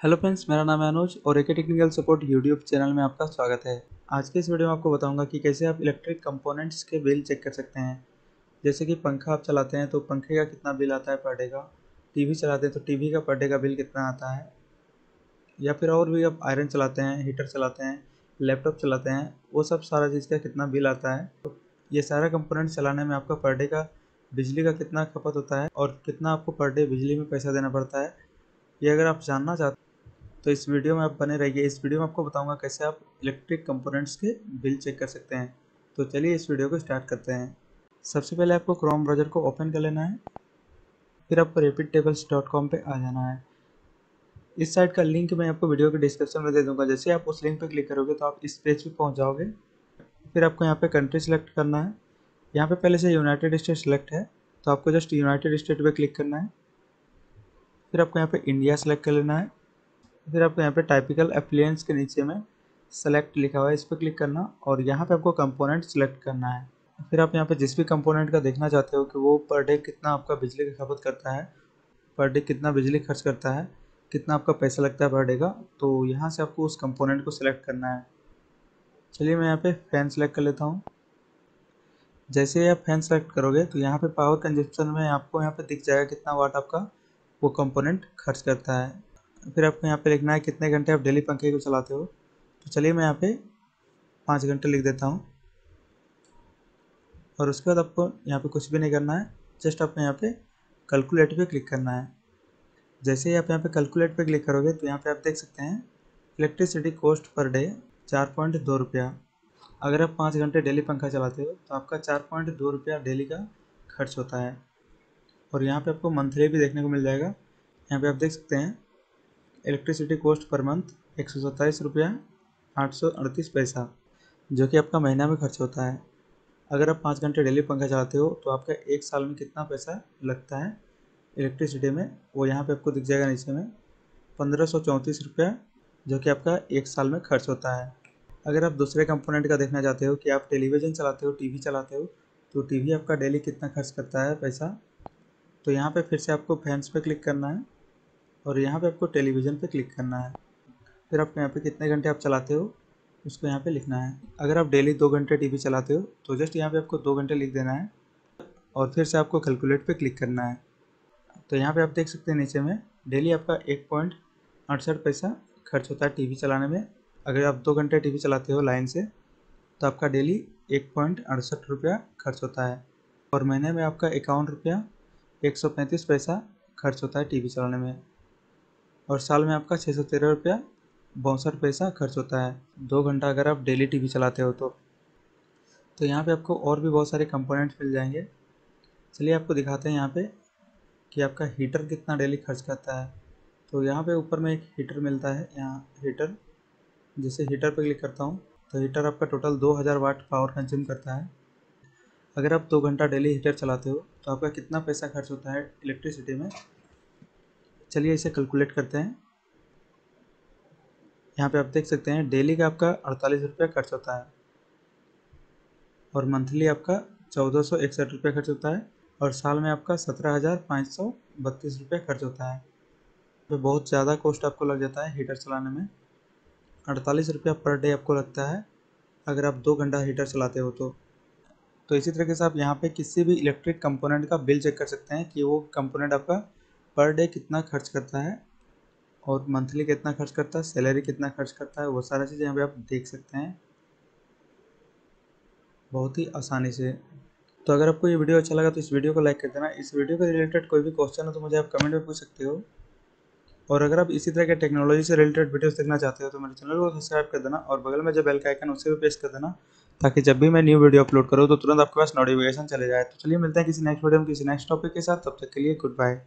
Hello friends, मेरा नाम है अनुज और AK technical support YouTube channel में आपका स्वागत है। आज के इस वीडियो में आपको बताऊँगा कि कैसे आप इलेक्ट्रिक कंपोनेंट्स के बिल चेक कर सकते हैं। जैसे कि पंखा आप चलाते हैं तो पंखे का कितना बिल आता है पर डे का टीवी चलाते हैं तो टीवी का पर डे का बिल कितना आता है, या फिर और भी आप आयरन चलाते हैं हीटर चलाते हैं लैपटॉप चलाते हैं, वो सब सारा चीज़ का कितना बिल आता है। तो ये सारा कंपोनेंट चलाने में आपका पर डे का बिजली का कितना खपत होता है और कितना आपको पर डे बिजली में पैसा देना पड़ता है, ये अगर आप जानना चाहते तो इस वीडियो में आप बने रहिए। इस वीडियो में आपको बताऊँगा कैसे आप इलेक्ट्रिक कंपोनेंट्स के बिल चेक कर सकते हैं। तो चलिए इस वीडियो को स्टार्ट करते हैं। सबसे पहले आपको क्रोम ब्राउज़र को ओपन कर लेना है। फिर आपको रेपिड टेबल्स डॉट कॉम पर आ जाना है। इस साइट का लिंक मैं आपको वीडियो के डिस्क्रिप्शन में दे दूँगा। जैसे आप उस लिंक पर क्लिक करोगे तो आप इस पेज पे पहुँच जाओगे। फिर आपको यहाँ पे कंट्री सेलेक्ट करना है। यहाँ पे पहले से यूनाइटेड स्टेट सेलेक्ट है। तो आपको जस्ट यूनाइटेड स्टेट पे क्लिक करना है। फिर आपको यहाँ पे इंडिया सेलेक्ट कर लेना है। फिर आपको यहाँ पे टाइपिकल अप्लियंस के नीचे में सेलेक्ट लिखा हुआ है, इस पर क्लिक करना और यहाँ पे आपको कंपोनेंट सेलेक्ट करना है। फिर आप यहाँ पे जिस भी कंपोनेंट का देखना चाहते हो कि वो पर डे कितना आपका बिजली की खपत करता है पर डे कितना बिजली खर्च करता है, कितना आपका पैसा लगता है पर डे का तो यहाँ से आपको उस कंपोनेंट को सिलेक्ट करना है। चलिए मैं यहाँ पे फ़ैन सेलेक्ट कर लेता हूँ। जैसे ही आप फ़ैन सेलेक्ट करोगे तो यहाँ पे पावर कंजप्शन में आपको यहाँ पे दिख जाएगा कितना वाट आपका वो कंपोनेंट खर्च करता है। फिर आपको यहाँ पे लिखना है कितने घंटे आप डेली पंखे को चलाते हो। तो चलिए मैं यहाँ पे पाँच घंटे लिख देता हूँ। और उसके बाद आपको यहाँ पे कुछ भी नहीं करना है, जस्ट आपको यहाँ पे कैलकुलेट पे क्लिक करना है। जैसे ही आप यहाँ पे कैलकुलेट पे क्लिक करोगे तो यहाँ पे आप देख सकते हैं इलेक्ट्रिसिटी कॉस्ट पर डे चार पॉइंट दो रुपया। अगर आप पाँच घंटे डेली पंखा चलाते हो तो आपका चार पॉइंट दो रुपया डेली का खर्च होता है। और यहाँ पे आपको मंथली भी देखने को मिल जाएगा। यहाँ पे आप देख सकते हैं इलेक्ट्रिसिटी कॉस्ट पर मंथ एक सौ सत्ताईस रुपया, आठ सौ अड़तीस पैसा, जो कि आपका महीना में खर्च होता है। अगर आप पाँच घंटे डेली पंखा चलाते हो तो आपका एक साल में कितना पैसा लगता है इलेक्ट्रिसिटी में? वो यहाँ पे आपको दिख जाएगा नीचे में। पंद्रह सौ चौंतीस रुपया, जो कि आपका एक साल में खर्च होता है। अगर आप दूसरे कंपोनेंट का देखना चाहते हो कि आप टेलीविज़न चलाते हो टीवी चलाते हो तो टीवी आपका डेली कितना खर्च करता है पैसा? तो यहाँ पे फिर से आपको फैंस पे क्लिक करना है। और यहाँ पे आपको टेलीविज़न पे क्लिक करना है। फिर आपको यहाँ पे कितने घंटे आप चलाते हो, उसको यहाँ पे लिखना है। अगर आप डेली दो घंटे टीवी चलाते हो तो जस्ट यहाँ पे आपको दो घंटे लिख देना है और फिर से आपको कैलकुलेट पे क्लिक करना है। तो यहाँ पे आप देख सकते हैं नीचे में, डेली आपका एक पॉइंट अड़सठ पैसा खर्च होता है टीवी चलाने में। अगर आप दो घंटे टीवी चलाते हो लाइन से तो आपका डेली एक पॉइंट अड़सठ रुपया खर्च होता है। और महीने में आपका इक्यावन रुपया एक सौ पैंतीस पैसा खर्च होता है टीवी चलाने में। और साल में आपका छः सौ तेरह रुपया बौसठ पैसा खर्च होता है। दो घंटा अगर आप डेली टीवी चलाते हो तो। तो यहाँ पे आपको और भी बहुत सारे कंपोनेंट्स मिल जाएँगे। चलिए आपको दिखाते हैं यहाँ पे कि आपका हीटर कितना डेली खर्च करता है। तो यहाँ पे ऊपर में एक हीटर मिलता है, यहाँ हीटर। जैसे हीटर पर क्लिक करता हूँ तो हीटर आपका टोटल 2000 वाट पावर कंज्यूम करता है। अगर आप दो घंटा डेली हीटर चलाते हो तो आपका कितना पैसा खर्च होता है इलेक्ट्रिसिटी में? चलिए इसे कैलकुलेट करते हैं। यहाँ पे आप देख सकते हैं डेली का आपका अड़तालीस रुपया खर्च होता है। और मंथली आपका चौदह सौ इकसठ रुपये खर्च होता है। और साल में आपका सत्रह हज़ार पाँच सौ बत्तीस रुपये खर्च होता है। तो बहुत ज़्यादा कॉस्ट आपको लग जाता है हीटर चलाने में। अड़तालीस रुपया पर डे आपको लगता है, अगर आप दो घंटा हीटर चलाते हो तो। तो इसी तरीके से आप यहाँ पे किसी भी इलेक्ट्रिक कंपोनेंट का बिल चेक कर सकते हैं कि वो कंपोनेंट आपका पर डे कितना खर्च करता है? और मंथली कितना खर्च करता है? सैलरी कितना खर्च करता है? वो सारा चीज़ यहाँ पे आप देख सकते हैं। बहुत ही आसानी से। तो अगर आपको ये वीडियो अच्छा लगा तो इस वीडियो को लाइक कर देना। इस वीडियो के रिलेटेड कोई भी क्वेश्चन हो तो मुझे आप कमेंट में पूछ सकते हो। और अगर आप इसी तरह के टेक्नोलॉजी से रिलेटेड वीडियोस देखना चाहते हो तो मेरे चैनल को सब्सक्राइब कर देना और बगल में जो बेल का आइकन उसे भी प्रेस कर देना ताकि जब भी मैं न्यू वीडियो अपलोड करूँ तो तुरंत आपके पास नोटिफिकेशन चले जाए। तो चलिए मिलते हैं किसी नेक्स्ट वीडियो में किसी नेक्स्ट टॉपिक के साथ। तब तक के लिए गुड बाय